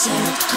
Session.